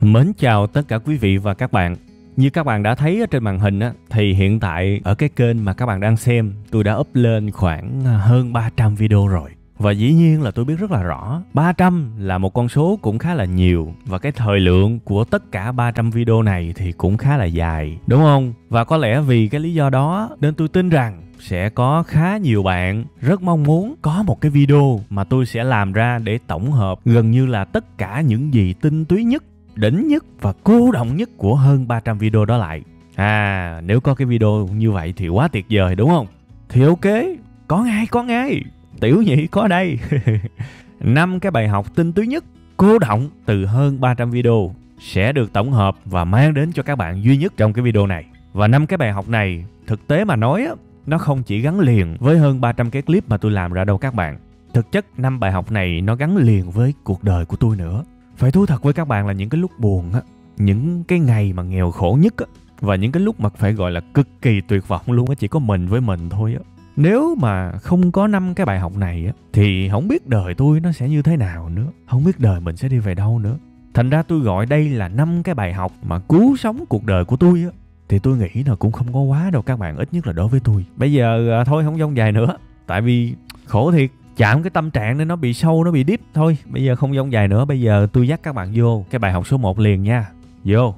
Mến chào tất cả quý vị và các bạn. Như các bạn đã thấy ở trên màn hình á, thì hiện tại ở cái kênh mà các bạn đang xem, tôi đã up lên khoảng à, hơn 300 video rồi. Và dĩ nhiên là tôi biết rất là rõ, 300 là một con số cũng khá là nhiều và cái thời lượng của tất cả 300 video này thì cũng khá là dài, đúng không? Và có lẽ vì cái lý do đó nên tôi tin rằng sẽ có khá nhiều bạn rất mong muốn có một cái video mà tôi sẽ làm ra để tổng hợp gần như là tất cả những gì tinh túy nhất đỉnh nhất và cô động nhất của hơn 300 video đó lại. À, nếu có cái video như vậy thì quá tuyệt vời đúng không? Thì ok, có ngay, có ngay. Tiểu nhị có đây. năm cái bài học tinh túy nhất, cô động từ hơn 300 video sẽ được tổng hợp và mang đến cho các bạn duy nhất trong cái video này. Và năm cái bài học này, thực tế mà nói á, nó không chỉ gắn liền với hơn 300 cái clip mà tôi làm ra đâu các bạn. Thực chất năm bài học này nó gắn liền với cuộc đời của tôi nữa phải thú thật với các bạn là những cái lúc buồn á những cái ngày mà nghèo khổ nhất á và những cái lúc mà phải gọi là cực kỳ tuyệt vọng luôn á chỉ có mình với mình thôi á. Nếu mà không có năm cái bài học này á thì không biết đời tôi nó sẽ như thế nào nữa không biết đời mình sẽ đi về đâu nữa. Thành ra tôi gọi đây là năm cái bài học mà cứu sống cuộc đời của tôi á thì tôi nghĩ là cũng không có quá đâu các bạn ít nhất là đối với tôi. Bây giờ à, thôi không dông dài nữa tại vì khổ thiệt chạm cái tâm trạng nên nó bị sâu, nó bị deep thôi. Bây giờ không giống dài nữa, bây giờ tôi dắt các bạn vô cái bài học số 1 liền nha. Vô.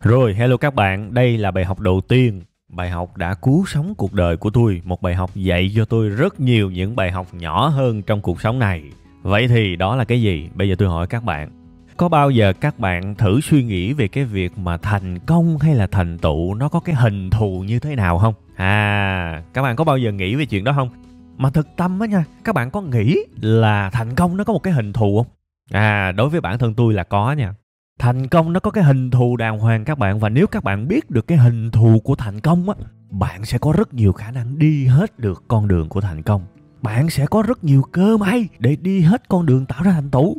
Rồi, hello các bạn, đây là bài học đầu tiên. Bài học đã cứu sống cuộc đời của tôi, một bài học dạy cho tôi rất nhiều những bài học nhỏ hơn trong cuộc sống này. Vậy thì đó là cái gì? Bây giờ tôi hỏi các bạn có bao giờ các bạn thử suy nghĩ về cái việc mà thành công hay là thành tựu nó có cái hình thù như thế nào không? À các bạn có bao giờ nghĩ về chuyện đó không? Mà thực tâm á nha, các bạn có nghĩ là thành công nó có một cái hình thù không? À đối với bản thân tôi là có nha. Thành công nó có cái hình thù đàng hoàng các bạn, và nếu các bạn biết được cái hình thù của thành công á, bạn sẽ có rất nhiều khả năng đi hết được con đường của thành công. Bạn sẽ có rất nhiều cơ may để đi hết con đường tạo ra thành tựu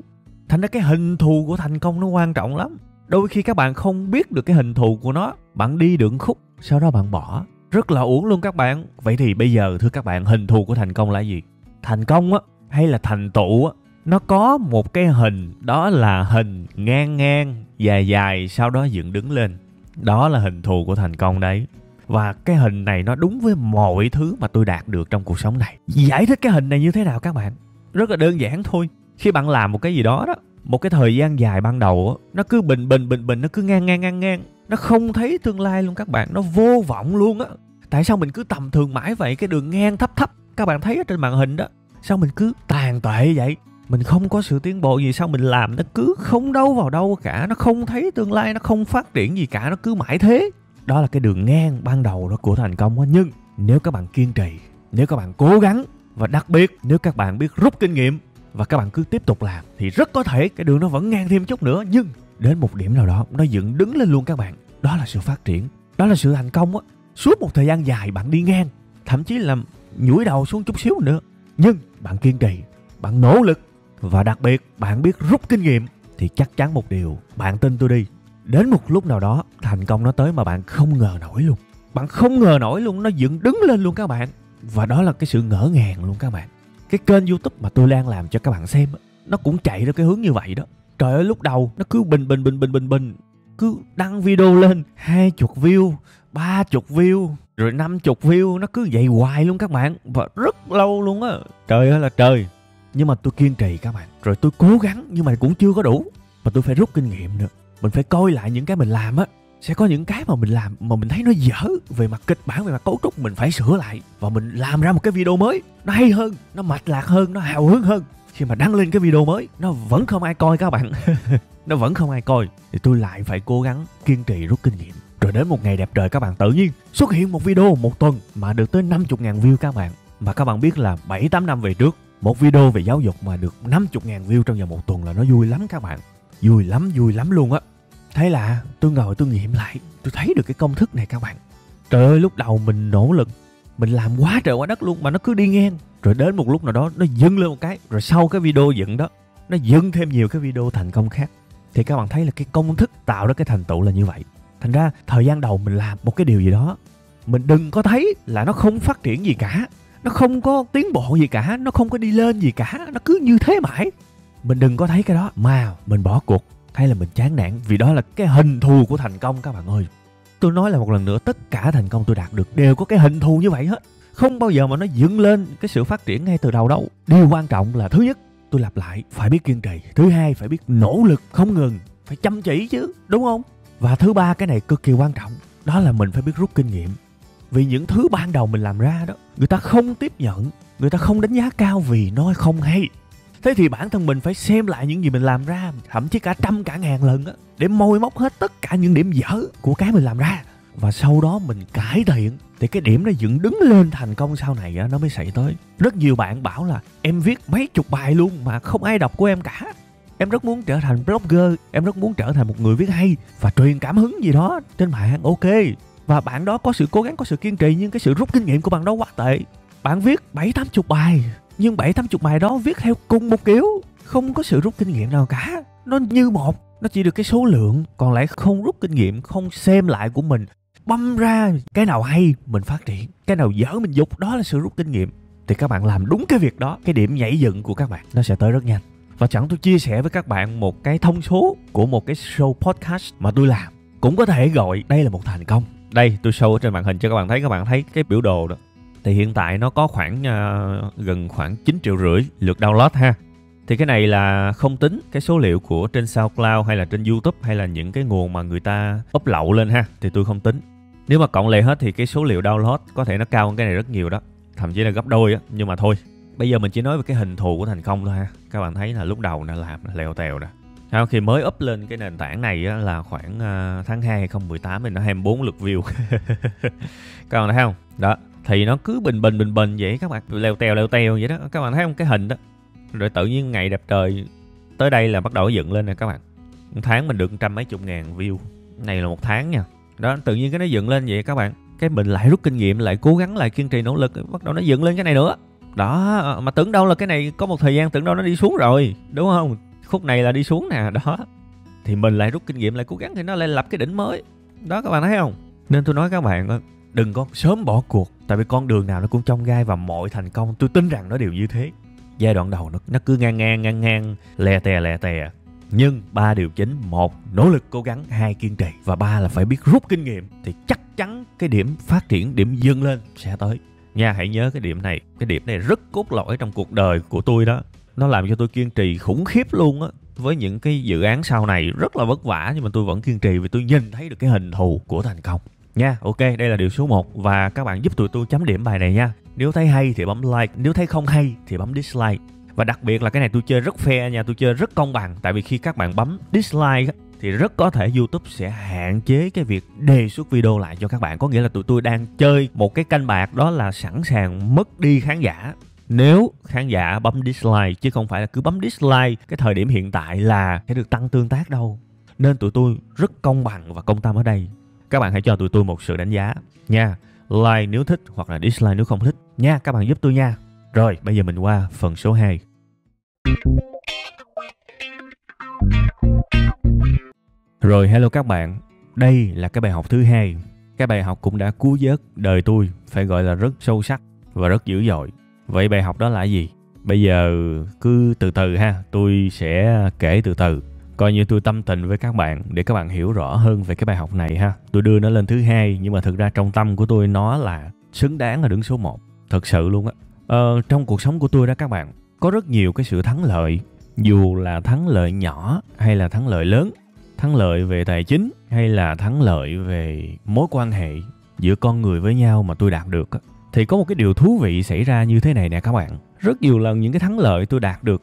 thành ra cái hình thù của thành công nó quan trọng lắm. Đôi khi các bạn không biết được cái hình thù của nó, bạn đi đường khúc, sau đó bạn bỏ. Rất là uổng luôn các bạn. Vậy thì bây giờ, thưa các bạn, hình thù của thành công là gì? Thành công á, hay là thành tựu á, nó có một cái hình, đó là hình ngang ngang, dài dài, sau đó dựng đứng lên. Đó là hình thù của thành công đấy. Và cái hình này nó đúng với mọi thứ mà tôi đạt được trong cuộc sống này. Giải thích cái hình này như thế nào các bạn? Rất là đơn giản thôi khi bạn làm một cái gì đó đó, một cái thời gian dài ban đầu nó cứ bình bình bình bình, nó cứ ngang ngang ngang ngang. Nó không thấy tương lai luôn các bạn, nó vô vọng luôn á. Tại sao mình cứ tầm thường mãi vậy? Cái đường ngang thấp thấp, các bạn thấy ở trên màn hình đó. Sao mình cứ tàn tệ vậy? Mình không có sự tiến bộ gì, sao mình làm nó cứ không đâu vào đâu cả. Nó không thấy tương lai, nó không phát triển gì cả, nó cứ mãi thế. Đó là cái đường ngang ban đầu đó của thành công đó nhưng nếu các bạn kiên trì, nếu các bạn cố gắng, và đặc biệt nếu các bạn biết rút kinh nghiệm và các bạn cứ tiếp tục làm thì rất có thể cái đường nó vẫn ngang thêm chút nữa. Nhưng đến một điểm nào đó, nó dựng đứng lên luôn các bạn. Đó là sự phát triển. Đó là sự thành công á. Suốt một thời gian dài bạn đi ngang, thậm chí là nhủi đầu xuống chút xíu nữa. Nhưng bạn kiên trì, bạn nỗ lực. Và đặc biệt, bạn biết rút kinh nghiệm thì chắc chắn một điều, bạn tin tôi đi. Đến một lúc nào đó, thành công nó tới mà bạn không ngờ nổi luôn. Bạn không ngờ nổi luôn, nó dựng đứng lên luôn các bạn. Và đó là cái sự ngỡ ngàng luôn các bạn cái kênh youtube mà tôi đang làm cho các bạn xem nó cũng chạy theo cái hướng như vậy đó. Trời ơi, lúc đầu nó cứ bình bình bình bình bình bình. Cứ đăng video lên, hai chục view, ba chục view, rồi năm chục view, nó cứ vậy hoài luôn các bạn. Và rất lâu luôn á. Trời ơi là trời. Nhưng mà tôi kiên trì các bạn. Rồi tôi cố gắng, nhưng mà cũng chưa có đủ. Mà tôi phải rút kinh nghiệm nữa. Mình phải coi lại những cái mình làm á sẽ có những cái mà mình làm, mà mình thấy nó dở về mặt kịch bản, về mặt cấu trúc, mình phải sửa lại và mình làm ra một cái video mới. Nó hay hơn, nó mạch lạc hơn, nó hào hứng hơn. Khi mà đăng lên cái video mới, nó vẫn không ai coi các bạn. Nó vẫn không ai coi. Thì tôi lại phải cố gắng kiên trì rút kinh nghiệm. Rồi đến một ngày đẹp trời các bạn, tự nhiên xuất hiện một video một tuần mà được tới 50.000 view các bạn. Mà các bạn biết là 7-8 năm về trước, một video về giáo dục mà được 50.000 view trong vòng một tuần là nó vui lắm các bạn. Vui lắm vui lắm luôn á. Thế là tôi ngồi tôi nghiệm lại, Tôi thấy được cái công thức này các bạn. Trời ơi, lúc đầu mình nỗ lực, Mình làm quá trời quá đất luôn mà nó cứ đi ngang. Rồi đến một lúc nào đó, nó dừng lên một cái, Rồi sau cái video dựng đó, Nó dừng thêm nhiều cái video thành công khác. Thì các bạn thấy là cái công thức tạo ra cái thành tựu là như vậy. Thành ra, thời gian đầu mình làm một cái điều gì đó, Mình đừng có thấy là nó không phát triển gì cả, nó không có tiến bộ gì cả, nó không có đi lên gì cả, nó cứ như thế mãi. Mình đừng có thấy cái đó, mà mình bỏ cuộc hay là mình chán nản vì đó là cái hình thù của thành công các bạn ơi. Tôi nói là một lần nữa, tất cả thành công tôi đạt được đều có cái hình thù như vậy hết. Không bao giờ mà nó dựng lên cái sự phát triển ngay từ đầu đâu. Điều quan trọng là thứ nhất, tôi lặp lại, phải biết kiên trì. Thứ hai, phải biết nỗ lực, không ngừng, phải chăm chỉ chứ, đúng không? Và thứ ba, cái này cực kỳ quan trọng, đó là mình phải biết rút kinh nghiệm. Vì những thứ ban đầu mình làm ra đó, người ta không tiếp nhận, người ta không đánh giá cao vì nó không hay thế thì bản thân mình phải xem lại những gì mình làm ra, thậm chí cả trăm cả ngàn lần á, để môi móc hết tất cả những điểm dở của cái mình làm ra. Và sau đó mình cải thiện thì cái điểm nó dựng đứng lên thành công sau này á, nó mới xảy tới. Rất nhiều bạn bảo là, em viết mấy chục bài luôn mà không ai đọc của em cả. Em rất muốn trở thành blogger, em rất muốn trở thành một người viết hay và truyền cảm hứng gì đó trên mạng ok. Và bạn đó có sự cố gắng, có sự kiên trì, nhưng cái sự rút kinh nghiệm của bạn đó quá tệ. Bạn viết bảy tám chục bài nhưng bảy tám chục bài đó viết theo cùng một kiểu, không có sự rút kinh nghiệm nào cả. Nó như một, nó chỉ được cái số lượng, còn lại không rút kinh nghiệm, không xem lại của mình. Băm ra cái nào hay mình phát triển, cái nào dở mình dục, đó là sự rút kinh nghiệm. Thì các bạn làm đúng cái việc đó, cái điểm nhảy dựng của các bạn, nó sẽ tới rất nhanh. Và chẳng tôi chia sẻ với các bạn một cái thông số của một cái show podcast mà tôi làm. Cũng có thể gọi đây là một thành công. Đây, tôi show ở trên màn hình cho các bạn thấy, các bạn thấy cái biểu đồ đó thì hiện tại nó có khoảng uh, gần khoảng 9 triệu rưỡi lượt download ha. Thì cái này là không tính cái số liệu của trên SoundCloud hay là trên YouTube hay là những cái nguồn mà người ta up lậu lên ha thì tôi không tính. Nếu mà cộng lại hết thì cái số liệu download có thể nó cao hơn cái này rất nhiều đó. Thậm chí là gấp đôi á nhưng mà thôi. Bây giờ mình chỉ nói về cái hình thù của thành công thôi ha. Các bạn thấy là lúc đầu nó làm lèo tèo nè. Sau khi mới up lên cái nền tảng này á, là khoảng uh, tháng 2 2018 thì nó 24 lượt view. Các bạn thấy không? Đó thì nó cứ bình bình bình bình vậy, các bạn. Leo tèo leo tèo vậy đó. Các bạn thấy không? Cái hình đó. Rồi tự nhiên ngày đẹp trời tới đây là bắt đầu dựng lên nè, các bạn. Một tháng mình được trăm mấy chục ngàn view. Này là một tháng nha. Đó, tự nhiên cái nó dựng lên vậy, các bạn. Cái mình lại rút kinh nghiệm, lại cố gắng, lại kiên trì nỗ lực, bắt đầu nó dựng lên cái này nữa. Đó, mà tưởng đâu là cái này có một thời gian tưởng đâu nó đi xuống rồi, đúng không? Khúc này là đi xuống nè, đó. Thì mình lại rút kinh nghiệm, lại cố gắng thì nó lại lập cái đỉnh mới. Đó, các bạn thấy không? Nên tôi nói các bạn đừng có sớm bỏ cuộc, tại vì con đường nào nó cũng trong gai và mọi thành công. Tôi tin rằng nó đều như thế. Giai đoạn đầu nó nó cứ ngang ngang ngang ngang, lè tè lè tè. Nhưng ba điều chính, một, nỗ lực cố gắng, hai, kiên trì, và ba là phải biết rút kinh nghiệm, thì chắc chắn cái điểm phát triển, điểm dâng lên sẽ tới. Nha, hãy nhớ cái điểm này. Cái điểm này rất cốt lõi trong cuộc đời của tôi đó. Nó làm cho tôi kiên trì khủng khiếp luôn á. Với những cái dự án sau này rất là vất vả, nhưng mà tôi vẫn kiên trì vì tôi nhìn thấy được cái hình thù của thành công nha, ok, đây là điều số 1 và các bạn giúp tụi tôi chấm điểm bài này nha. Nếu thấy hay thì bấm like, nếu thấy không hay thì bấm dislike. Và đặc biệt là cái này tôi chơi rất fair nha, tôi chơi rất công bằng, tại vì khi các bạn bấm dislike thì rất có thể YouTube sẽ hạn chế cái việc đề xuất video lại cho các bạn. Có nghĩa là tụi tôi đang chơi một cái canh bạc đó là sẵn sàng mất đi khán giả. Nếu khán giả bấm dislike chứ không phải là cứ bấm dislike, cái thời điểm hiện tại là sẽ được tăng tương tác đâu. Nên tụi tôi rất công bằng và công tâm ở đây các bạn hãy cho tụi tôi một sự đánh giá nha. Like nếu thích hoặc là dislike nếu không thích nha. Các bạn giúp tôi nha. Rồi, bây giờ mình qua phần số 2 rồi, hello các bạn. Đây là cái bài học thứ hai. Cái bài học cũng đã cứu vớt đời tôi, phải gọi là rất sâu sắc và rất dữ dội. Vậy bài học đó là gì? Bây giờ cứ từ từ ha. Tôi sẽ kể từ từ coi như tôi tâm tình với các bạn để các bạn hiểu rõ hơn về cái bài học này ha. Tôi đưa nó lên thứ hai nhưng mà thực ra trong tâm của tôi nó là xứng đáng là đứng số 1 thật sự luôn á. Ờ, trong cuộc sống của tôi đó các bạn có rất nhiều cái sự thắng lợi. Dù là thắng lợi nhỏ hay là thắng lợi lớn. Thắng lợi về tài chính hay là thắng lợi về mối quan hệ giữa con người với nhau mà tôi đạt được thì có một cái điều thú vị xảy ra như thế này nè các bạn. Rất nhiều lần những cái thắng lợi tôi đạt được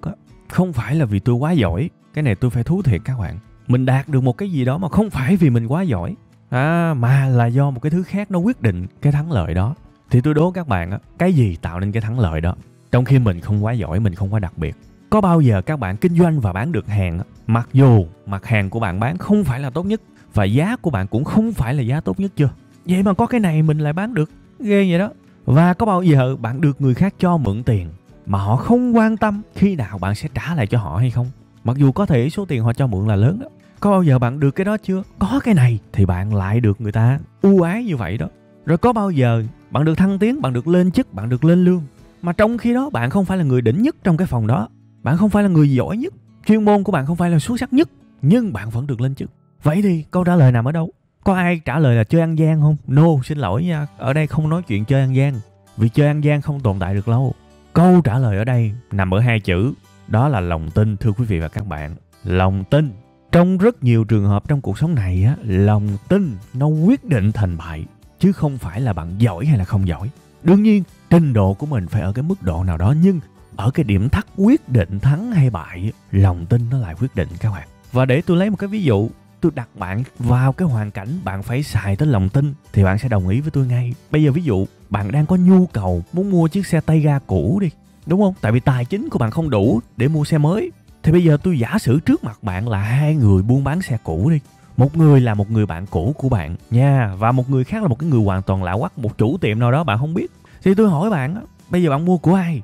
không phải là vì tôi quá giỏi cái này tôi phải thú thiệt các bạn. Mình đạt được một cái gì đó mà không phải vì mình quá giỏi. À, mà là do một cái thứ khác nó quyết định cái thắng lợi đó. Thì tôi đố các bạn á cái gì tạo nên cái thắng lợi đó? Trong khi mình không quá giỏi mình không quá đặc biệt. Có bao giờ các bạn kinh doanh và bán được hàng mặc dù mặt hàng của bạn bán không phải là tốt nhất và giá của bạn cũng không phải là giá tốt nhất chưa? Vậy mà có cái này mình lại bán được. Ghê vậy đó. Và có bao giờ bạn được người khác cho mượn tiền mà họ không quan tâm khi nào bạn sẽ trả lại cho họ hay không? Mặc dù có thể số tiền họ cho mượn là lớn đó, có bao giờ bạn được cái đó chưa? Có cái này thì bạn lại được người ta ưu ái như vậy đó. Rồi có bao giờ bạn được thăng tiến, bạn được lên chức, bạn được lên lương, mà trong khi đó bạn không phải là người đỉnh nhất trong cái phòng đó, bạn không phải là người giỏi nhất, chuyên môn của bạn không phải là xuất sắc nhất, nhưng bạn vẫn được lên chức. Vậy thì câu trả lời nằm ở đâu? Có ai trả lời là chơi ăn gian không? No, xin lỗi nha, ở đây không nói chuyện chơi ăn gian, vì chơi ăn gian không tồn tại được lâu. Câu trả lời ở đây nằm ở hai chữ đó là lòng tin, thưa quý vị và các bạn. Lòng tin. Trong rất nhiều trường hợp trong cuộc sống này á, lòng tin nó quyết định thành bại, chứ không phải là bạn giỏi hay là không giỏi. Đương nhiên, trình độ của mình phải ở cái mức độ nào đó, nhưng ở cái điểm thắt quyết định thắng hay bại lòng tin nó lại quyết định, các bạn. Và để tôi lấy một cái ví dụ, tôi đặt bạn vào cái hoàn cảnh bạn phải xài tới lòng tin, thì bạn sẽ đồng ý với tôi ngay. Bây giờ ví dụ, bạn đang có nhu cầu muốn mua chiếc xe tay ga cũ đi đúng không? Tại vì tài chính của bạn không đủ để mua xe mới. Thì bây giờ tôi giả sử trước mặt bạn là hai người buôn bán xe cũ đi. Một người là một người bạn cũ của bạn nha, và một người khác là một cái người hoàn toàn lạ quắc, một chủ tiệm nào đó bạn không biết. Thì tôi hỏi bạn bây giờ bạn mua của ai?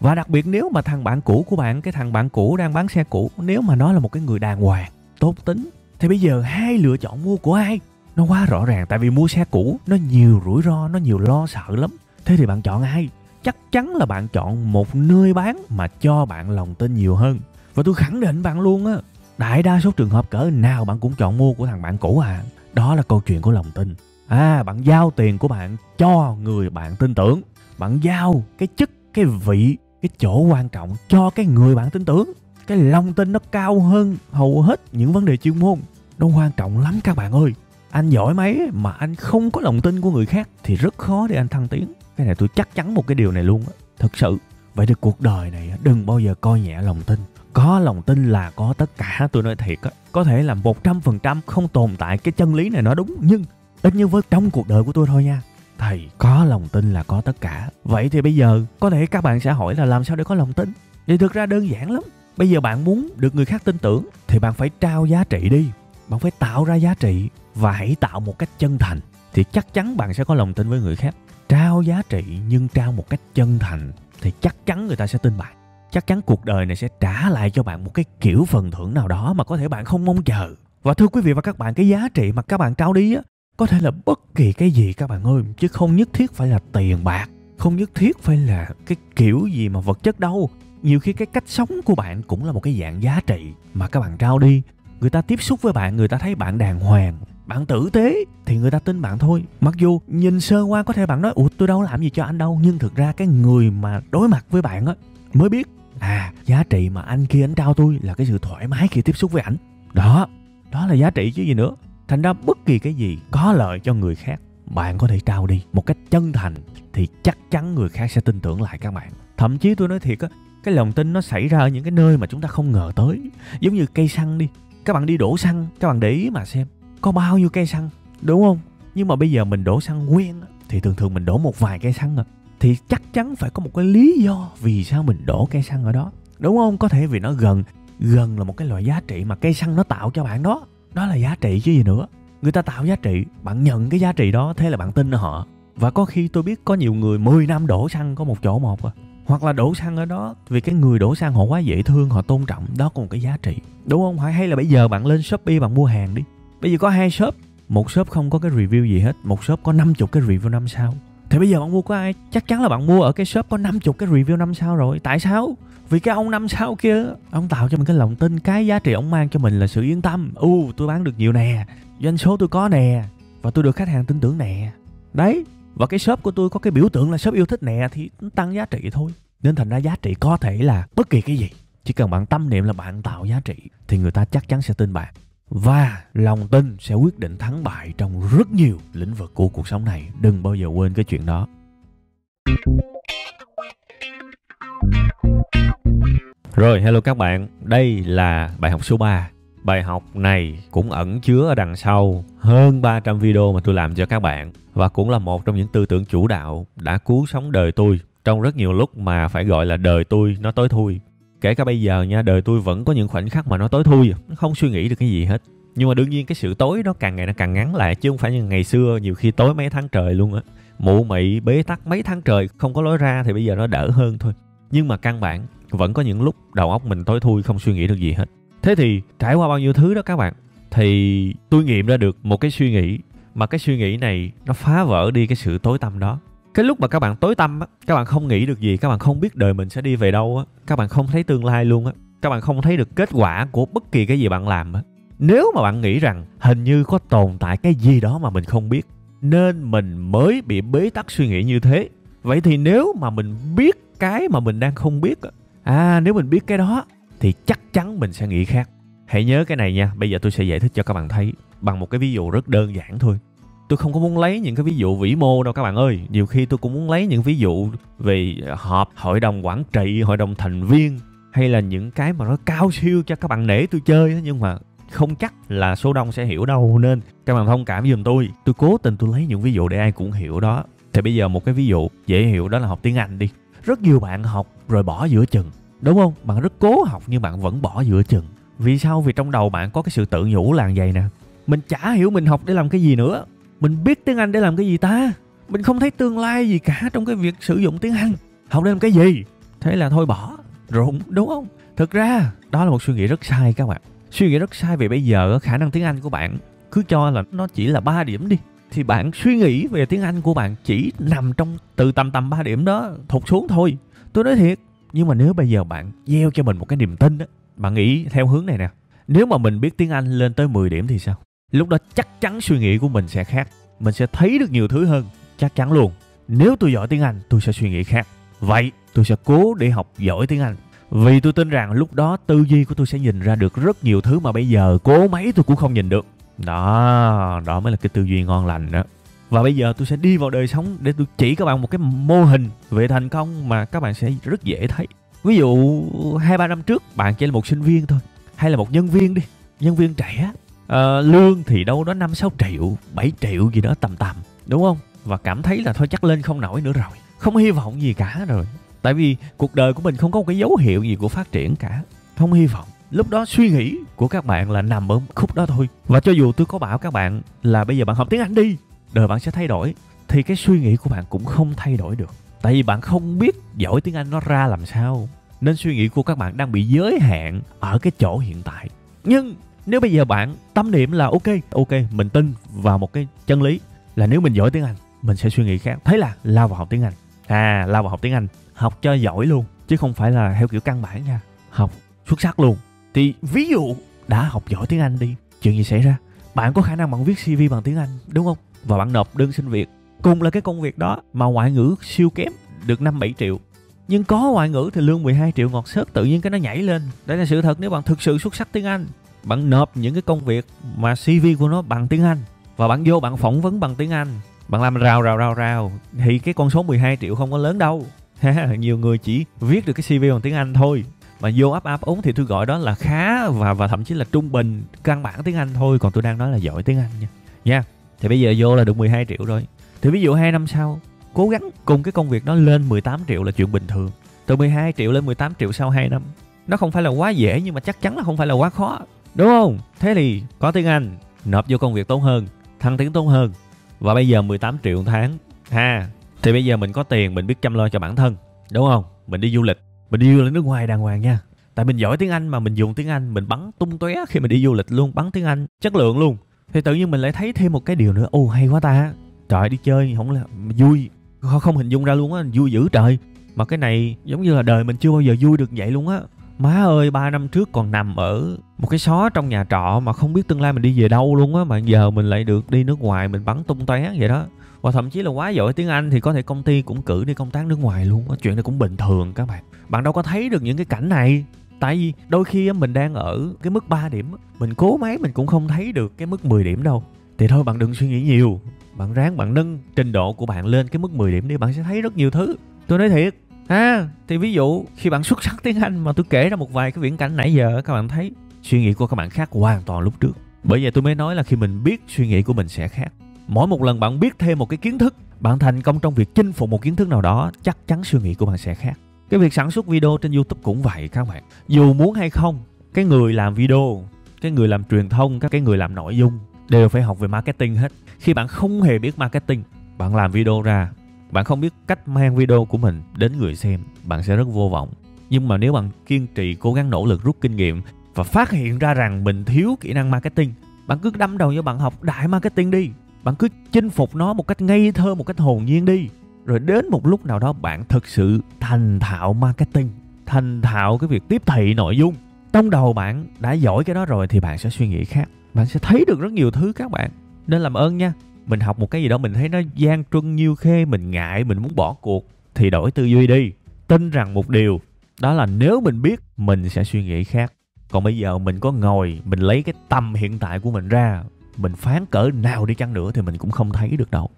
Và đặc biệt nếu mà thằng bạn cũ của bạn, cái thằng bạn cũ đang bán xe cũ, nếu mà nó là một cái người đàng hoàng, tốt tính, thì bây giờ hai lựa chọn mua của ai? Nó quá rõ ràng, tại vì mua xe cũ nó nhiều rủi ro, nó nhiều lo sợ lắm. Thế thì bạn chọn ai? Chắc chắn là bạn chọn một nơi bán mà cho bạn lòng tin nhiều hơn. Và tôi khẳng định bạn luôn á, đại đa số trường hợp cỡ nào bạn cũng chọn mua của thằng bạn cũ à. Đó là câu chuyện của lòng tin. À bạn giao tiền của bạn cho người bạn tin tưởng. Bạn giao cái chức, cái vị, cái chỗ quan trọng cho cái người bạn tin tưởng. Cái lòng tin nó cao hơn hầu hết những vấn đề chuyên môn. Nó quan trọng lắm các bạn ơi. Anh giỏi mấy mà anh không có lòng tin của người khác thì rất khó để anh thăng tiến cái này tôi chắc chắn một cái điều này luôn á. Thật sự, vậy thì cuộc đời này đừng bao giờ coi nhẹ lòng tin. Có lòng tin là có tất cả, tôi nói thiệt á. Có thể là một trăm phần trăm không tồn tại cái chân lý này nó đúng, nhưng ít nhất với trong cuộc đời của tôi thôi nha. Thầy, có lòng tin là có tất cả. Vậy thì bây giờ, có thể các bạn sẽ hỏi là làm sao để có lòng tin? Thì thực ra đơn giản lắm. Bây giờ bạn muốn được người khác tin tưởng, thì bạn phải trao giá trị đi. Bạn phải tạo ra giá trị và hãy tạo một cách chân thành, thì chắc chắn bạn sẽ có lòng tin với người khác trao giá trị nhưng trao một cách chân thành thì chắc chắn người ta sẽ tin bạn. Chắc chắn cuộc đời này sẽ trả lại cho bạn một cái kiểu phần thưởng nào đó mà có thể bạn không mong chờ. Và thưa quý vị và các bạn, cái giá trị mà các bạn trao đi á, có thể là bất kỳ cái gì các bạn ơi, chứ không nhất thiết phải là tiền bạc, không nhất thiết phải là cái kiểu gì mà vật chất đâu. Nhiều khi cái cách sống của bạn cũng là một cái dạng giá trị mà các bạn trao đi. Người ta tiếp xúc với bạn, người ta thấy bạn đàng hoàng bạn tử tế, thì người ta tin bạn thôi. Mặc dù nhìn sơ qua có thể bạn nói, ủa, tôi đâu làm gì cho anh đâu. Nhưng thực ra cái người mà đối mặt với bạn á, mới biết à giá trị mà anh kia anh trao tôi là cái sự thoải mái khi tiếp xúc với ảnh. Đó đó là giá trị chứ gì nữa. Thành ra bất kỳ cái gì có lợi cho người khác, bạn có thể trao đi. Một cách chân thành thì chắc chắn người khác sẽ tin tưởng lại các bạn. Thậm chí tôi nói thiệt á, cái lòng tin nó xảy ra ở những cái nơi mà chúng ta không ngờ tới. Giống như cây xăng đi. Các bạn đi đổ xăng, các bạn để ý mà xem có bao nhiêu cây xăng, đúng không? Nhưng mà bây giờ mình đổ xăng quen thì thường thường mình đổ một vài cây xăng à. Thì chắc chắn phải có một cái lý do vì sao mình đổ cây xăng ở đó, đúng không? Có thể vì nó gần gần là một cái loại giá trị mà cây xăng nó tạo cho bạn đó. Đó là giá trị chứ gì nữa. Người ta tạo giá trị, bạn nhận cái giá trị đó, thế là bạn tin họ. Và có khi tôi biết có nhiều người 10 năm đổ xăng có một chỗ một à. Hoặc là đổ xăng ở đó vì cái người đổ xăng họ quá dễ thương, họ tôn trọng, đó cũng một cái giá trị, đúng không? Phải hay là bây giờ bạn lên shopee bạn mua hàng đi bây giờ có hai shop, một shop không có cái review gì hết, một shop có 50 cái review năm sao thì bây giờ bạn mua của ai? Chắc chắn là bạn mua ở cái shop có 50 cái review năm sao rồi. Tại sao? Vì cái ông năm sao kia, ông tạo cho mình cái lòng tin, cái giá trị ông mang cho mình là sự yên tâm. U tôi bán được nhiều nè. Doanh số tôi có nè. Và tôi được khách hàng tin tưởng nè. Đấy. Và cái shop của tôi có cái biểu tượng là shop yêu thích nè, thì tăng giá trị thôi. Nên thành ra giá trị có thể là bất kỳ cái gì. Chỉ cần bạn tâm niệm là bạn tạo giá trị, thì người ta chắc chắn sẽ tin bạn và lòng tin sẽ quyết định thắng bại trong rất nhiều lĩnh vực của cuộc sống này. Đừng bao giờ quên cái chuyện đó. Rồi, hello các bạn. Đây là bài học số 3 Bài học này cũng ẩn chứa ở đằng sau hơn 300 video mà tôi làm cho các bạn. Và cũng là một trong những tư tưởng chủ đạo đã cứu sống đời tôi trong rất nhiều lúc mà phải gọi là đời tôi nó tối thui. Kể cả bây giờ nha, đời tôi vẫn có những khoảnh khắc mà nó tối thui, nó không suy nghĩ được cái gì hết. Nhưng mà đương nhiên cái sự tối đó càng ngày nó càng ngắn lại chứ không phải như ngày xưa nhiều khi tối mấy tháng trời luôn á. Mụ mị bế tắc mấy tháng trời không có lối ra thì bây giờ nó đỡ hơn thôi. Nhưng mà căn bản vẫn có những lúc đầu óc mình tối thui không suy nghĩ được gì hết thế thì trải qua bao nhiêu thứ đó các bạn thì tôi nghiệm ra được một cái suy nghĩ mà cái suy nghĩ này nó phá vỡ đi cái sự tối tăm đó cái lúc mà các bạn tối tâm á, các bạn không nghĩ được gì, các bạn không biết đời mình sẽ đi về đâu á, các bạn không thấy tương lai luôn á, các bạn không thấy được kết quả của bất kỳ cái gì bạn làm á. Nếu mà bạn nghĩ rằng hình như có tồn tại cái gì đó mà mình không biết, nên mình mới bị bế tắc suy nghĩ như thế. Vậy thì nếu mà mình biết cái mà mình đang không biết à nếu mình biết cái đó, thì chắc chắn mình sẽ nghĩ khác. Hãy nhớ cái này nha, bây giờ tôi sẽ giải thích cho các bạn thấy bằng một cái ví dụ rất đơn giản thôi tôi không có muốn lấy những cái ví dụ vĩ mô đâu các bạn ơi. Nhiều khi tôi cũng muốn lấy những ví dụ về họp, hội đồng quản trị, hội đồng thành viên, hay là những cái mà nó cao siêu cho các bạn nể tôi chơi nhưng mà không chắc là số đông sẽ hiểu đâu, nên các bạn thông cảm giùm tôi. Tôi cố tình tôi lấy những ví dụ để ai cũng hiểu đó. Thì bây giờ một cái ví dụ dễ hiểu đó là học tiếng anh đi. Rất nhiều bạn học rồi bỏ giữa chừng, đúng không? Bạn rất cố học nhưng bạn vẫn bỏ giữa chừng. Vì sao? Vì trong đầu bạn có cái sự tự nhủ làng vậy nè. Mình chả hiểu mình học để làm cái gì nữa mình biết tiếng anh để làm cái gì ta? Mình không thấy tương lai gì cả trong cái việc sử dụng tiếng anh. Học để làm cái gì? Thế là thôi bỏ. Rụng, đúng không? Thực ra, đó là một suy nghĩ rất sai các bạn. Suy nghĩ rất sai vì bây giờ khả năng tiếng anh của bạn cứ cho là nó chỉ là 3 điểm đi. Thì bạn suy nghĩ về tiếng anh của bạn chỉ nằm trong từ tầm tầm 3 điểm đó, thụt xuống thôi. Tôi nói thiệt, nhưng mà nếu bây giờ bạn gieo cho mình một cái niềm tin á, bạn nghĩ theo hướng này nè. Nếu mà mình biết tiếng anh lên tới 10 điểm thì sao? Lúc đó chắc chắn suy nghĩ của mình sẽ khác. Mình sẽ thấy được nhiều thứ hơn, chắc chắn luôn. Nếu tôi giỏi tiếng anh, tôi sẽ suy nghĩ khác. Vậy, tôi sẽ cố để học giỏi tiếng anh. Vì tôi tin rằng lúc đó tư duy của tôi sẽ nhìn ra được rất nhiều thứ mà bây giờ cố mấy tôi cũng không nhìn được. Đó đó mới là cái tư duy ngon lành đó. Và bây giờ tôi sẽ đi vào đời sống để tôi chỉ các bạn một cái mô hình về thành công mà các bạn sẽ rất dễ thấy. Ví dụ, hai ba năm trước, bạn chỉ là một sinh viên thôi, hay là một nhân viên đi, nhân viên trẻ à, lương thì đâu đó năm sáu triệu 7 triệu gì đó tầm tầm đúng không? Và cảm thấy là thôi chắc lên không nổi nữa rồi không hy vọng gì cả rồi. Tại vì cuộc đời của mình không có một cái dấu hiệu gì của phát triển cả không hy vọng. Lúc đó suy nghĩ của các bạn là nằm ở khúc đó thôi. Và cho dù tôi có bảo các bạn là bây giờ bạn học tiếng anh đi đời bạn sẽ thay đổi thì cái suy nghĩ của bạn cũng không thay đổi được. Tại vì bạn không biết giỏi tiếng anh nó ra làm sao. Nên suy nghĩ của các bạn đang bị giới hạn ở cái chỗ hiện tại. Nhưng nếu bây giờ bạn tâm niệm là ok ok, mình tin vào một cái chân lý là nếu mình giỏi tiếng anh, mình sẽ suy nghĩ khác. Thế là lao vào học tiếng anh. À lao vào học tiếng anh. Học cho giỏi luôn, chứ không phải là theo kiểu căn bản nha. Học xuất sắc luôn. Thì ví dụ đã học giỏi tiếng anh đi, chuyện gì xảy ra? Bạn có khả năng bạn viết cv bằng tiếng anh, đúng không? Và bạn nộp đơn xin việc. Cùng là cái công việc đó mà ngoại ngữ siêu kém được năm bảy triệu. Nhưng có ngoại ngữ thì lương 12 triệu ngọt sớt tự nhiên cái nó nhảy lên. Đây là sự thật, nếu bạn thực sự xuất sắc tiếng anh bạn nộp những cái công việc mà cv của nó bằng tiếng anh và bạn vô bạn phỏng vấn bằng tiếng anh. Bạn làm rào rào rào rào. Thì cái con số 12 triệu không có lớn đâu. Nhiều người chỉ viết được cái cv bằng tiếng anh thôi. Mà vô áp áp úng thì tôi gọi đó là khá và và thậm chí là trung bình căn bản tiếng anh thôi. Còn tôi đang nói là giỏi tiếng anh nha. Nha, thì bây giờ vô là được 12 triệu rồi. Thì ví dụ hai năm sau, cố gắng cùng cái công việc đó lên 18 triệu là chuyện bình thường. Từ 12 triệu lên 18 triệu sau 2 năm, nó không phải là quá dễ nhưng mà chắc chắn là không phải là quá khó đúng không? Thế thì có tiếng anh, nộp vô công việc tốt hơn, thăng tiến tốt hơn. Và bây giờ 18 triệu tháng. Ha, thì bây giờ mình có tiền, mình biết chăm lo cho bản thân, đúng không? Mình đi du lịch. Mình đi du lịch nước ngoài đàng hoàng nha. Tại mình giỏi tiếng anh mà, mình dùng tiếng anh, mình bắn tung tóe khi mình đi du lịch luôn, bắn tiếng anh, chất lượng luôn. Thì tự nhiên mình lại thấy thêm một cái điều nữa. Ô, hay quá ta. Trời, đi chơi không là vui. Không hình dung ra luôn á, vui dữ trời. Mà cái này giống như là đời mình chưa bao giờ vui được vậy luôn á má ơi, ba năm trước còn nằm ở một cái xó trong nhà trọ mà không biết tương lai mình đi về đâu luôn á, mà giờ mình lại được đi nước ngoài mình bắn tung tóe vậy đó. Và thậm chí là quá giỏi tiếng Anh thì có thể công ty cũng cử đi công tác nước ngoài luôn á, chuyện này cũng bình thường các bạn. Bạn đâu có thấy được những cái cảnh này. Tại vì đôi khi mình đang ở cái mức 3 điểm mình cố máy mình cũng không thấy được cái mức 10 điểm đâu. Thì thôi, bạn đừng suy nghĩ nhiều. Bạn ráng, bạn nâng trình độ của bạn lên cái mức 10 điểm đi, bạn sẽ thấy rất nhiều thứ. Tôi nói thiệt ha, thì ví dụ khi bạn xuất sắc tiếng Anh mà tôi kể ra một vài cái viễn cảnh nãy giờ, các bạn thấy suy nghĩ của các bạn khác hoàn toàn lúc trước. Bởi vậy tôi mới nói là khi mình biết suy nghĩ của mình sẽ khác. Mỗi một lần bạn biết thêm một cái kiến thức, bạn thành công trong việc chinh phục một kiến thức nào đó, chắc chắn suy nghĩ của bạn sẽ khác. Cái việc sản xuất video trên youtube cũng vậy các bạn. Dù muốn hay không, cái người làm video, cái người làm truyền thông, các cái người làm nội dung đều phải học về marketing hết. Khi bạn không hề biết marketing, bạn làm video ra bạn không biết cách mang video của mình đến người xem, bạn sẽ rất vô vọng. Nhưng mà nếu bạn kiên trì cố gắng nỗ lực rút kinh nghiệm và phát hiện ra rằng mình thiếu kỹ năng marketing, bạn cứ đâm đầu vô bạn học đại marketing đi. Bạn cứ chinh phục nó một cách ngây thơ, một cách hồn nhiên đi. Rồi đến một lúc nào đó bạn thực sự thành thạo marketing, thành thạo cái việc tiếp thị nội dung. Trong đầu bạn đã giỏi cái đó rồi thì bạn sẽ suy nghĩ khác. Bạn sẽ thấy được rất nhiều thứ các bạn. Nên làm ơn nha mình học một cái gì đó mình thấy nó gian truân nhiêu khê mình ngại mình muốn bỏ cuộc thì đổi tư duy đi. Tin rằng một điều đó là nếu mình biết mình sẽ suy nghĩ khác. Còn bây giờ mình có ngồi mình lấy cái tâm hiện tại của mình ra mình phán cỡ nào đi chăng nữa thì mình cũng không thấy được đâu.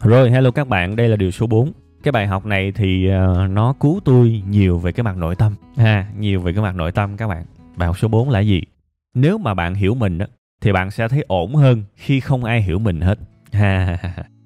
Rồi hello các bạn đây là điều số 4 cái bài học này thì uh, nó cứu tôi nhiều về cái mặt nội tâm. Ha nhiều về cái mặt nội tâm các bạn. Bài học số 4 là gì? Nếu mà bạn hiểu mình á, thì bạn sẽ thấy ổn hơn khi không ai hiểu mình hết. Ha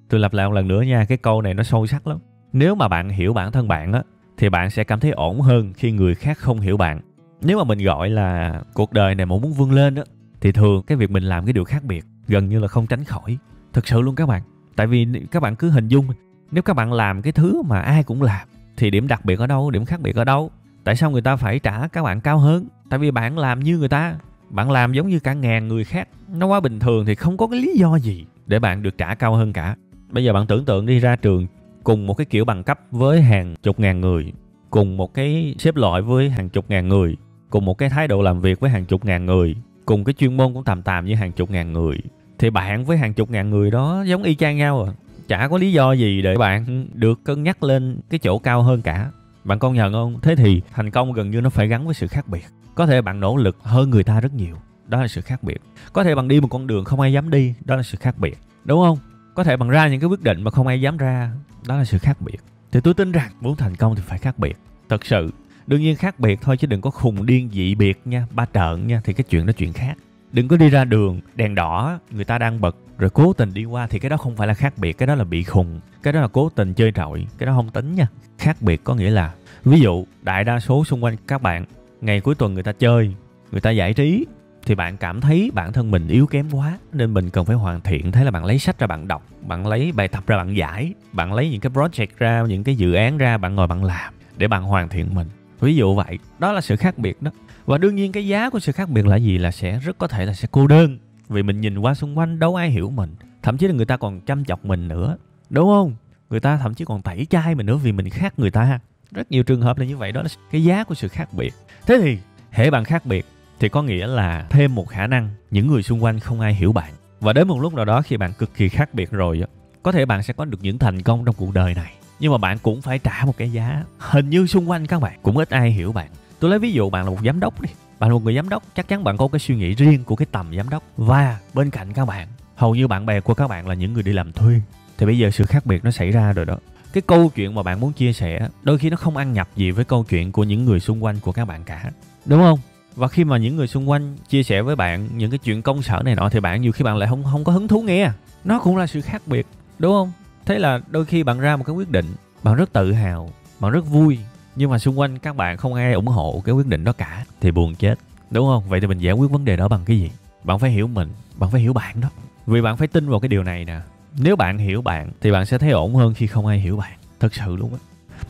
tôi lặp lại một lần nữa nha, cái câu này nó sâu sắc lắm. Nếu mà bạn hiểu bản thân bạn á, thì bạn sẽ cảm thấy ổn hơn khi người khác không hiểu bạn. Nếu mà mình gọi là cuộc đời này mà muốn vươn lên á, thì thường cái việc mình làm cái điều khác biệt, gần như là không tránh khỏi. Thực sự luôn các bạn. Tại vì các bạn cứ hình dung, nếu các bạn làm cái thứ mà ai cũng làm, thì điểm đặc biệt ở đâu, điểm khác biệt ở đâu? Tại sao người ta phải trả các bạn cao hơn? Tại vì bạn làm như người ta bạn làm giống như cả ngàn người khác. Nó quá bình thường thì không có cái lý do gì để bạn được trả cao hơn cả. Bây giờ bạn tưởng tượng đi, ra trường cùng một cái kiểu bằng cấp với hàng chục ngàn người, cùng một cái xếp loại với hàng chục ngàn người, cùng một cái thái độ làm việc với hàng chục ngàn người, cùng cái chuyên môn cũng tầm tạm với hàng chục ngàn người. Thì bạn với hàng chục ngàn người đó giống y chang nhau à. Chả có lý do gì để bạn được cân nhắc lên cái chỗ cao hơn cả. Bạn công nhận không? Thế thì thành công gần như nó phải gắn với sự khác biệt có thể bạn nỗ lực hơn người ta rất nhiều. Đó là sự khác biệt. Có thể bạn đi một con đường không ai dám đi, đó là sự khác biệt. Đúng không? Có thể bạn ra những cái quyết định mà không ai dám ra, đó là sự khác biệt. Thì tôi tin rằng muốn thành công thì phải khác biệt. Thật sự, đương nhiên khác biệt thôi chứ đừng có khùng điên dị biệt nha, ba trợn nha, thì cái chuyện đó chuyện khác. Đừng có đi ra đường, đèn đỏ, người ta đang bật, rồi cố tình đi qua thì cái đó không phải là khác biệt, cái đó là bị khùng, cái đó là cố tình chơi trội cái đó không tính nha. Khác biệt có nghĩa là, ví dụ, đại đa số xung quanh các bạn ngày cuối tuần người ta chơi, người ta giải trí, thì bạn cảm thấy bản thân mình yếu kém quá, nên mình cần phải hoàn thiện. Thế là bạn lấy sách ra bạn đọc, bạn lấy bài tập ra bạn giải, bạn lấy những cái project ra, những cái dự án ra, bạn ngồi bạn làm để bạn hoàn thiện mình. Ví dụ vậy, đó là sự khác biệt đó. Và đương nhiên cái giá của sự khác biệt là gì? Là sẽ rất có thể là sẽ cô đơn, vì mình nhìn qua xung quanh đâu ai hiểu mình. Thậm chí là người ta còn chăm chọc mình nữa, đúng không? Người ta thậm chí còn tẩy chay mình nữa vì mình khác người ta. Rất nhiều trường hợp là như vậy, đó là cái giá của sự khác biệt thế thì hệ bạn khác biệt, thì có nghĩa là thêm một khả năng, những người xung quanh không ai hiểu bạn. Và đến một lúc nào đó khi bạn cực kỳ khác biệt rồi có thể bạn sẽ có được những thành công trong cuộc đời này. Nhưng mà bạn cũng phải trả một cái giá. Hình như xung quanh các bạn cũng ít ai hiểu bạn. Tôi lấy ví dụ bạn là một giám đốc đi. Bạn là một người giám đốc, chắc chắn bạn có cái suy nghĩ riêng của cái tầm giám đốc. Và bên cạnh các bạn, hầu như bạn bè của các bạn là những người đi làm thuê. Thì bây giờ sự khác biệt nó xảy ra rồi đó cái câu chuyện mà bạn muốn chia sẻ, đôi khi nó không ăn nhập gì với câu chuyện của những người xung quanh của các bạn cả. Đúng không? Và khi mà những người xung quanh chia sẻ với bạn những cái chuyện công sở này nọ thì bạn nhiều khi bạn lại không không có hứng thú nghe. Nó cũng là sự khác biệt, đúng không? Thế là đôi khi bạn ra một cái quyết định, bạn rất tự hào, bạn rất vui, nhưng mà xung quanh các bạn không ai ủng hộ cái quyết định đó cả thì buồn chết, đúng không? Vậy thì mình giải quyết vấn đề đó bằng cái gì? Bạn phải hiểu mình, bạn phải hiểu bạn đó. Vì bạn phải tin vào cái điều này nè nếu bạn hiểu bạn thì bạn sẽ thấy ổn hơn khi không ai hiểu bạn. Thật sự luôn á.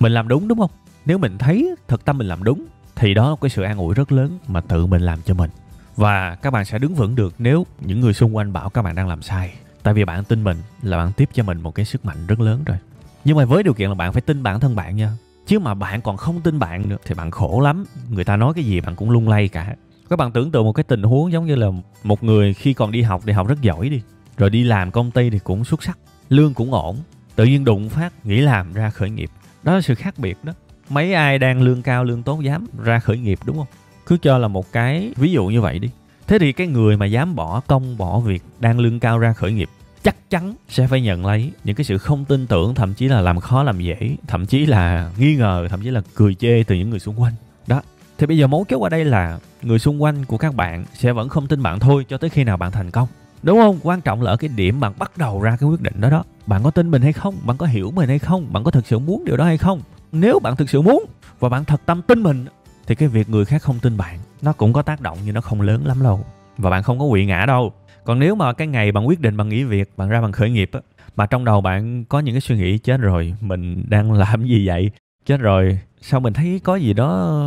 Mình làm đúng đúng không? Nếu mình thấy thật tâm mình làm đúng, thì đó là cái sự an ủi rất lớn mà tự mình làm cho mình. Và các bạn sẽ đứng vững được nếu những người xung quanh bảo các bạn đang làm sai. Tại vì bạn tin mình là bạn tiếp cho mình một cái sức mạnh rất lớn rồi. Nhưng mà với điều kiện là bạn phải tin bản thân bạn nha. Chứ mà bạn còn không tin bạn nữa thì bạn khổ lắm. Người ta nói cái gì bạn cũng lung lay cả. Các bạn tưởng tượng một cái tình huống giống như là một người khi còn đi học đi học rất giỏi đi rồi đi làm công ty thì cũng xuất sắc, lương cũng ổn. Tự nhiên đụng phát, nghỉ làm, ra khởi nghiệp. Đó là sự khác biệt đó. Mấy ai đang lương cao, lương tốt dám ra khởi nghiệp, đúng không? Cứ cho là một cái ví dụ như vậy đi. Thế thì cái người mà dám bỏ công, bỏ việc, đang lương cao ra khởi nghiệp, chắc chắn sẽ phải nhận lấy những cái sự không tin tưởng, thậm chí là làm khó, làm dễ, thậm chí là nghi ngờ, thậm chí là cười chê từ những người xung quanh. Đó. Thì bây giờ mấu chốt ở đây là người xung quanh của các bạn sẽ vẫn không tin bạn thôi cho tới khi nào bạn thành công đúng không? Quan trọng là ở cái điểm bạn bắt đầu ra cái quyết định đó đó. Bạn có tin mình hay không? Bạn có hiểu mình hay không? Bạn có thực sự muốn điều đó hay không? Nếu bạn thực sự muốn và bạn thật tâm tin mình, thì cái việc người khác không tin bạn, nó cũng có tác động nhưng nó không lớn lắm đâu. Và bạn không có quỵ ngã đâu. Còn nếu mà cái ngày bạn quyết định bạn nghỉ việc, bạn ra bằng khởi nghiệp á, mà trong đầu bạn có những cái suy nghĩ chết rồi, mình đang làm gì vậy? Chết rồi, sao mình thấy có gì đó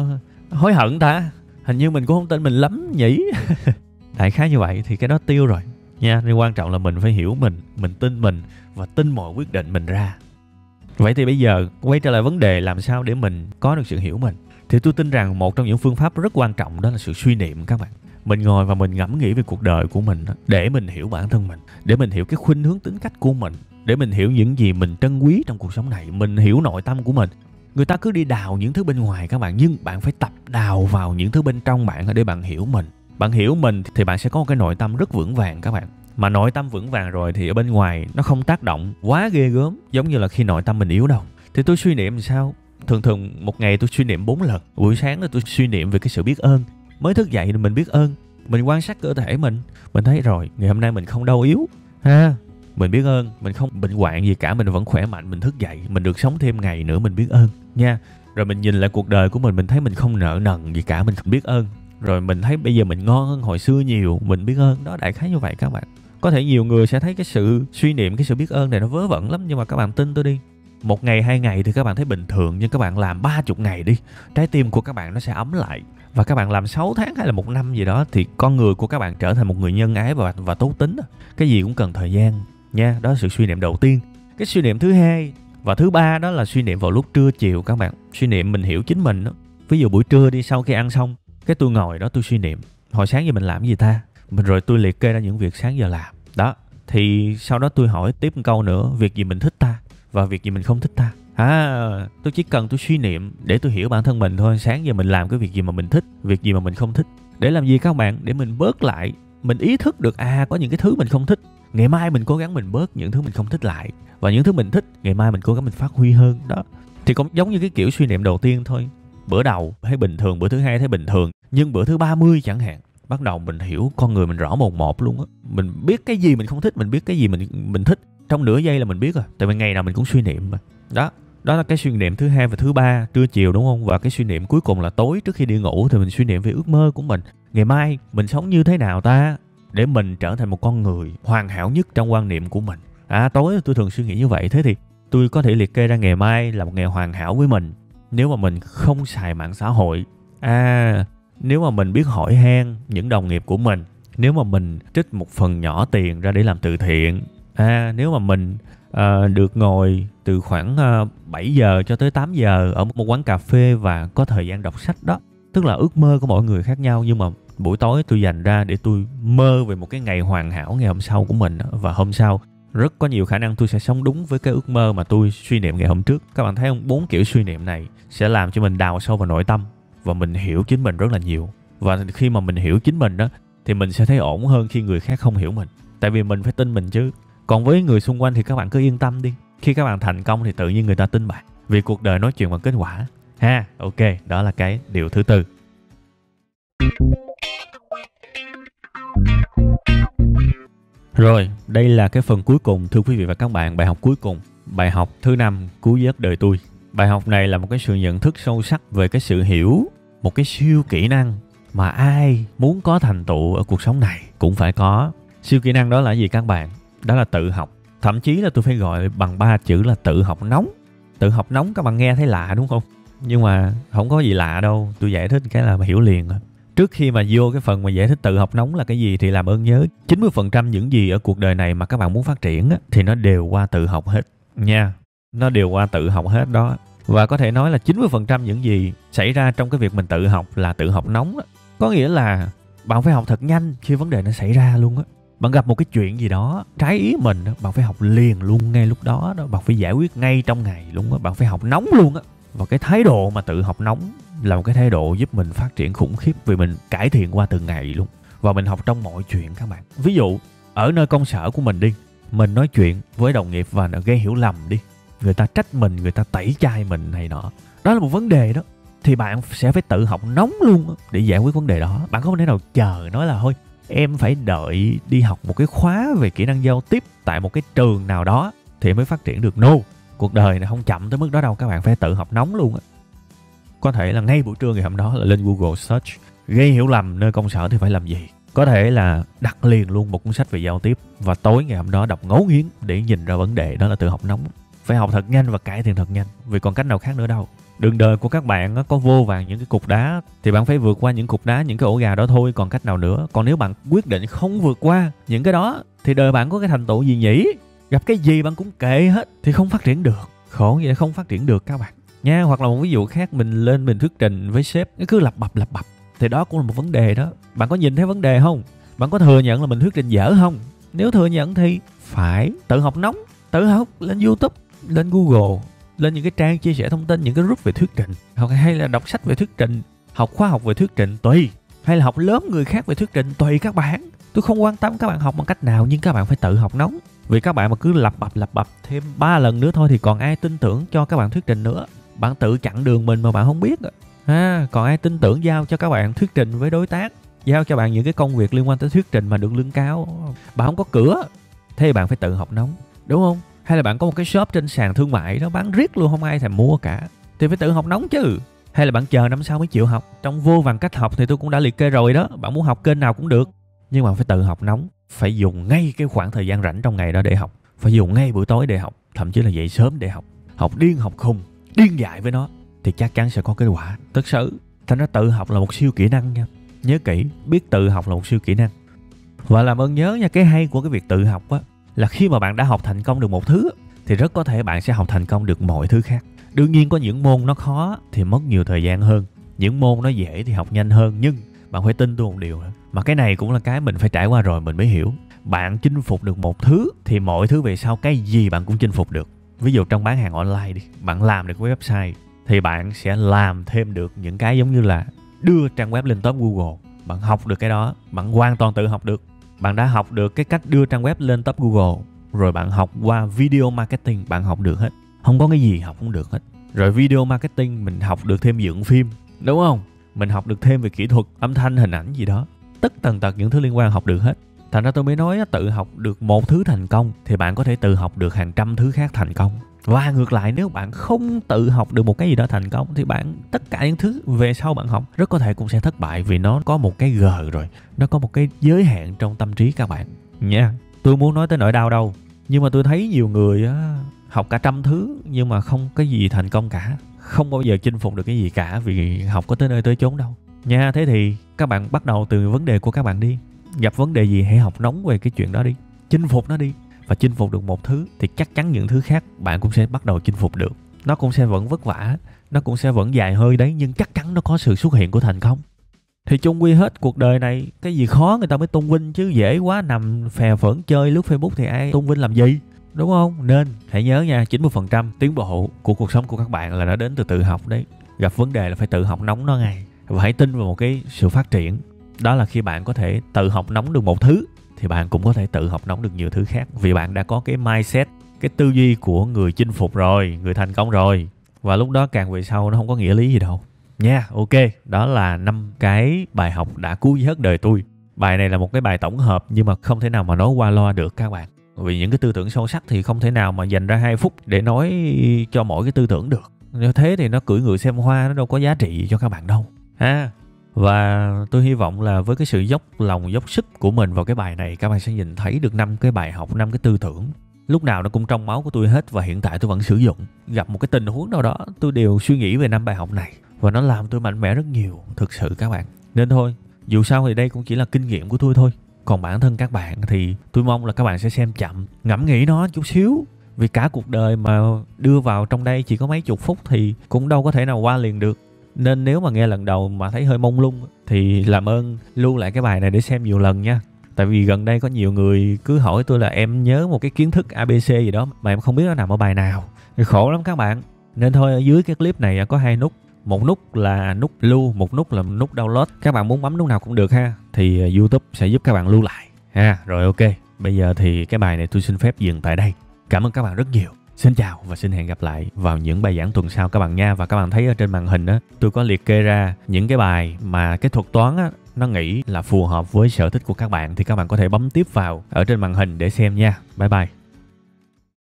hối hận ta? Hình như mình cũng không tin mình lắm nhỉ? Đại khái như vậy thì cái đó tiêu rồi nha, nên quan trọng là mình phải hiểu mình mình tin mình và tin mọi quyết định mình ra. Vậy thì bây giờ quay trở lại vấn đề làm sao để mình có được sự hiểu mình. Thì tôi tin rằng một trong những phương pháp rất quan trọng đó là sự suy niệm các bạn. Mình ngồi và mình ngẫm nghĩ về cuộc đời của mình để mình hiểu bản thân mình, để mình hiểu cái khuynh hướng tính cách của mình, để mình hiểu những gì mình trân quý trong cuộc sống này, mình hiểu nội tâm của mình. Người ta cứ đi đào những thứ bên ngoài các bạn, nhưng bạn phải tập đào vào những thứ bên trong bạn để bạn hiểu mình bạn hiểu mình thì bạn sẽ có một cái nội tâm rất vững vàng các bạn. Mà nội tâm vững vàng rồi thì ở bên ngoài nó không tác động quá ghê gớm giống như là khi nội tâm mình yếu đâu thì tôi suy niệm sao? Thường thường một ngày tôi suy niệm bốn lần. Buổi sáng là tôi suy niệm về cái sự biết ơn. Mới thức dậy thì mình biết ơn. Mình quan sát cơ thể mình. Mình thấy rồi ngày hôm nay mình không đau yếu. Ha. Mình biết ơn mình không bệnh hoạn gì cả mình vẫn khỏe mạnh mình thức dậy mình được sống thêm ngày nữa mình biết ơn nha. Rồi mình nhìn lại cuộc đời của mình mình thấy mình không nợ nần gì cả mình biết ơn rồi mình thấy bây giờ mình ngon hơn hồi xưa nhiều, mình biết ơn. Đó, đại khái như vậy các bạn. Có thể nhiều người sẽ thấy cái sự suy niệm, cái sự biết ơn này nó vớ vẩn lắm, nhưng mà các bạn tin tôi đi. Một ngày, hai ngày thì các bạn thấy bình thường, nhưng các bạn làm ba chục ngày đi, trái tim của các bạn nó sẽ ấm lại. Và các bạn làm 6 tháng hay là một năm gì đó thì con người của các bạn trở thành một người nhân ái và và tốt tính. Cái gì cũng cần thời gian, nha. Đó là sự suy niệm đầu tiên. Cái suy niệm thứ hai và thứ ba đó là suy niệm vào lúc trưa chiều các bạn. Suy niệm mình hiểu chính mình đó. ví dụ buổi trưa đi, sau khi ăn xong cái tôi ngồi đó tôi suy niệm, hồi sáng giờ mình làm gì ta? Mình rồi tôi liệt kê ra những việc sáng giờ làm. Đó, thì sau đó tôi hỏi tiếp một câu nữa, việc gì mình thích ta và việc gì mình không thích ta? À tôi chỉ cần tôi suy niệm để tôi hiểu bản thân mình thôi, sáng giờ mình làm cái việc gì mà mình thích, việc gì mà mình không thích. Để làm gì các bạn? Để mình bớt lại, mình ý thức được à có những cái thứ mình không thích, ngày mai mình cố gắng mình bớt những thứ mình không thích lại. Và những thứ mình thích, ngày mai mình cố gắng mình phát huy hơn, đó. Thì cũng giống như cái kiểu suy niệm đầu tiên thôi bữa đầu thấy bình thường, bữa thứ hai thấy bình thường, nhưng bữa thứ 30 chẳng hạn, bắt đầu mình hiểu con người mình rõ một một luôn á. Mình biết cái gì mình không thích, mình biết cái gì mình mình thích. Trong nửa giây là mình biết rồi, tại vì ngày nào mình cũng suy niệm mà. Đó đó là cái suy niệm thứ hai và thứ ba, trưa chiều, đúng không? Và cái suy niệm cuối cùng là tối trước khi đi ngủ thì mình suy niệm về ước mơ của mình. Ngày mai mình sống như thế nào ta? Để mình trở thành một con người hoàn hảo nhất trong quan niệm của mình. À tối tôi thường suy nghĩ như vậy. Thế thì tôi có thể liệt kê ra ngày mai là một ngày hoàn hảo với mình nếu mà mình không xài mạng xã hội à nếu mà mình biết hỏi han những đồng nghiệp của mình nếu mà mình trích một phần nhỏ tiền ra để làm từ thiện à nếu mà mình uh, được ngồi từ khoảng ờ, uh, 7 giờ cho tới 8 giờ ở một quán cà phê và có thời gian đọc sách đó tức là ước mơ của mỗi người khác nhau nhưng mà buổi tối tôi dành ra để tôi mơ về một cái ngày hoàn hảo ngày hôm sau của mình và hôm sau rất có nhiều khả năng tôi sẽ sống đúng với cái ước mơ mà tôi suy niệm ngày hôm trước. Các bạn thấy không? Bốn kiểu suy niệm này sẽ làm cho mình đào sâu vào nội tâm và mình hiểu chính mình rất là nhiều. Và khi mà mình hiểu chính mình đó thì mình sẽ thấy ổn hơn khi người khác không hiểu mình. Tại vì mình phải tin mình chứ. Còn với người xung quanh thì các bạn cứ yên tâm đi. Khi các bạn thành công thì tự nhiên người ta tin bạn. Vì cuộc đời nói chuyện bằng kết quả. Ha, ok, đó là cái điều thứ tư. Rồi, đây là cái phần cuối cùng, thưa quý vị và các bạn, bài học cuối cùng. Bài học thứ năm, cứu vớt đời tôi. Bài học này là một cái sự nhận thức sâu sắc về cái sự hiểu, một cái siêu kỹ năng mà ai muốn có thành tựu ở cuộc sống này cũng phải có. Siêu kỹ năng đó là gì các bạn? Đó là tự học. Thậm chí là tôi phải gọi bằng ba chữ là tự học nóng. Tự học nóng các bạn nghe thấy lạ đúng không? Nhưng mà không có gì lạ đâu, tôi giải thích cái là hiểu liền rồi trước khi mà vô cái phần mà giải thích tự học nóng là cái gì thì làm ơn nhớ 90% những gì ở cuộc đời này mà các bạn muốn phát triển á, thì nó đều qua tự học hết nha. Nó đều qua tự học hết đó. Và có thể nói là 90% những gì xảy ra trong cái việc mình tự học là tự học nóng đó. có nghĩa là bạn phải học thật nhanh khi vấn đề nó xảy ra luôn á. Bạn gặp một cái chuyện gì đó trái ý mình bạn phải học liền luôn ngay lúc đó đó. Bạn phải giải quyết ngay trong ngày luôn á. Bạn phải học nóng luôn á. Và cái thái độ mà tự học nóng là một cái thái độ giúp mình phát triển khủng khiếp vì mình cải thiện qua từng ngày luôn. Và mình học trong mọi chuyện các bạn. Ví dụ, ở nơi công sở của mình đi, mình nói chuyện với đồng nghiệp và gây hiểu lầm đi. Người ta trách mình, người ta tẩy chay mình này nọ. Đó là một vấn đề đó. Thì bạn sẽ phải tự học nóng luôn để giải quyết vấn đề đó. Bạn không thể nào chờ nói là thôi, em phải đợi đi học một cái khóa về kỹ năng giao tiếp tại một cái trường nào đó thì mới phát triển được. No, cuộc đời này không chậm tới mức đó đâu. Các bạn phải tự học nóng luôn á có thể là ngay buổi trưa ngày hôm đó là lên google search, gây hiểu lầm nơi công sở thì phải làm gì? Có thể là đặt liền luôn một cuốn sách về giao tiếp và tối ngày hôm đó đọc ngấu nghiến để nhìn ra vấn đề, đó là tự học nóng. Phải học thật nhanh và cải thiện thật nhanh, vì còn cách nào khác nữa đâu. Đường đời của các bạn có vô vàng những cái cục đá, thì bạn phải vượt qua những cục đá, những cái ổ gà đó thôi, còn cách nào nữa? Còn nếu bạn quyết định không vượt qua những cái đó, thì đời bạn có cái thành tựu gì nhỉ? Gặp cái gì bạn cũng kệ hết, thì không phát triển được. Khổ vậy không phát triển được các bạn nha, hoặc là một ví dụ khác, mình lên mình thuyết trình với sếp cứ lập bập lập bập. Thì đó cũng là một vấn đề đó. Bạn có nhìn thấy vấn đề không? Bạn có thừa nhận là mình thuyết trình dở không? Nếu thừa nhận thì phải tự học nóng, tự học lên youtube, lên google, lên những cái trang chia sẻ thông tin, những cái group về thuyết trình. Hoặc hay là đọc sách về thuyết trình, học khoa học về thuyết trình, tùy. Hay là học lớn người khác về thuyết trình, tùy các bạn. Tôi không quan tâm các bạn học bằng cách nào, nhưng các bạn phải tự học nóng. Vì các bạn mà cứ lập bập lập bập thêm ba lần nữa thôi thì còn ai tin tưởng cho các bạn thuyết trình nữa bạn tự chặn đường mình mà bạn không biết à, còn ai tin tưởng giao cho các bạn thuyết trình với đối tác? Giao cho bạn những cái công việc liên quan tới thuyết trình mà được lương cao. Bạn không có cửa thế bạn phải tự học nóng đúng không? Hay là bạn có một cái shop trên sàn thương mại đó bán riết luôn không ai thèm mua cả. Thì phải tự học nóng chứ. Hay là bạn chờ năm sau mới chịu học. Trong vô vàng cách học thì tôi cũng đã liệt kê rồi đó. Bạn muốn học kênh nào cũng được. Nhưng mà phải tự học nóng phải dùng ngay cái khoảng thời gian rảnh trong ngày đó để học. Phải dùng ngay buổi tối để học. Thậm chí là dậy sớm để học. Học điên học khùng điên dại với nó, thì chắc chắn sẽ có kết quả. Thực sự thành ra tự học là một siêu kỹ năng nha. Nhớ kỹ, biết tự học là một siêu kỹ năng. Và làm ơn nhớ nha, cái hay của cái việc tự học á, là khi mà bạn đã học thành công được một thứ, thì rất có thể bạn sẽ học thành công được mọi thứ khác. Đương nhiên có những môn nó khó thì mất nhiều thời gian hơn. Những môn nó dễ thì học nhanh hơn, nhưng bạn phải tin tôi một điều mà cái này cũng là cái mình phải trải qua rồi, mình mới hiểu. Bạn chinh phục được một thứ thì mọi thứ về sau cái gì bạn cũng chinh phục được ví dụ trong bán hàng online đi, bạn làm được cái website, thì bạn sẽ làm thêm được những cái giống như là đưa trang web lên top google. Bạn học được cái đó, bạn hoàn toàn tự học được. Bạn đã học được cái cách đưa trang web lên top google, rồi bạn học qua video marketing, bạn học được hết. Không có cái gì học không được hết. Rồi video marketing, mình học được thêm dựng phim, đúng không? Mình học được thêm về kỹ thuật, âm thanh, hình ảnh gì đó. Tất tần tật những thứ liên quan học được hết thành ra tôi mới nói tự học được một thứ thành công thì bạn có thể tự học được hàng trăm thứ khác thành công. Và ngược lại nếu bạn không tự học được một cái gì đó thành công thì bạn tất cả những thứ về sau bạn học rất có thể cũng sẽ thất bại vì nó có một cái gờ rồi. Nó có một cái giới hạn trong tâm trí các bạn. Nha. Tôi muốn nói tới nỗi đau đâu nhưng mà tôi thấy nhiều người á, học cả trăm thứ nhưng mà không cái gì thành công cả. Không bao giờ chinh phục được cái gì cả vì học có tới nơi tới chốn đâu. Nha thế thì các bạn bắt đầu từ vấn đề của các bạn đi gặp vấn đề gì hãy học nóng về cái chuyện đó đi. Chinh phục nó đi. Và chinh phục được một thứ thì chắc chắn những thứ khác bạn cũng sẽ bắt đầu chinh phục được. Nó cũng sẽ vẫn vất vả, nó cũng sẽ vẫn dài hơi đấy, nhưng chắc chắn nó có sự xuất hiện của thành công. Thì chung quy hết cuộc đời này, cái gì khó người ta mới tôn vinh chứ dễ quá, nằm phè phởn chơi lướt facebook thì ai tôn vinh làm gì, đúng không? Nên hãy nhớ nha 90% tiến bộ của cuộc sống của các bạn là nó đến từ tự học đấy. Gặp vấn đề là phải tự học nóng nó ngay. Và hãy tin vào một cái sự phát triển đó là khi bạn có thể tự học nóng được một thứ thì bạn cũng có thể tự học nóng được nhiều thứ khác. Vì bạn đã có cái mindset cái tư duy của người chinh phục rồi người thành công rồi. Và lúc đó càng về sau nó không có nghĩa lý gì đâu. Nha yeah, ok. Đó là năm cái bài học đã cứu vớt đời tôi. Bài này là một cái bài tổng hợp nhưng mà không thể nào mà nói qua loa được các bạn. Vì những cái tư tưởng sâu sắc thì không thể nào mà dành ra hai phút để nói cho mỗi cái tư tưởng được. Nếu thế thì nó cưỡi ngựa xem hoa nó đâu có giá trị cho các bạn đâu. Ha và tôi hy vọng là với cái sự dốc lòng, dốc sức của mình vào cái bài này, các bạn sẽ nhìn thấy được năm cái bài học, năm cái tư tưởng. Lúc nào nó cũng trong máu của tôi hết và hiện tại tôi vẫn sử dụng. Gặp một cái tình huống nào đó, tôi đều suy nghĩ về năm bài học này và nó làm tôi mạnh mẽ rất nhiều, thực sự các bạn. Nên thôi, dù sao thì đây cũng chỉ là kinh nghiệm của tôi thôi. Còn bản thân các bạn thì tôi mong là các bạn sẽ xem chậm, ngẫm nghĩ nó chút xíu. Vì cả cuộc đời mà đưa vào trong đây chỉ có mấy chục phút thì cũng đâu có thể nào qua liền được nên nếu mà nghe lần đầu mà thấy hơi mông lung thì làm ơn lưu lại cái bài này để xem nhiều lần nha. Tại vì gần đây có nhiều người cứ hỏi tôi là em nhớ một cái kiến thức abc gì đó mà em không biết nó nằm ở bài nào. Thì khổ lắm các bạn. Nên thôi, ở dưới cái clip này có hai nút. Một nút là nút lưu, một nút là nút download. Các bạn muốn bấm nút nào cũng được ha. Thì ờ, youtube sẽ giúp các bạn lưu lại. Ha, rồi ok. Bây giờ thì cái bài này tôi xin phép dừng tại đây. Cảm ơn các bạn rất nhiều. Xin chào và xin hẹn gặp lại vào những bài giảng tuần sau các bạn nha và các bạn thấy ở trên màn hình á, tôi có liệt kê ra những cái bài mà cái thuật toán á, nó nghĩ là phù hợp với sở thích của các bạn thì các bạn có thể bấm tiếp vào ở trên màn hình để xem nha. Bye bye.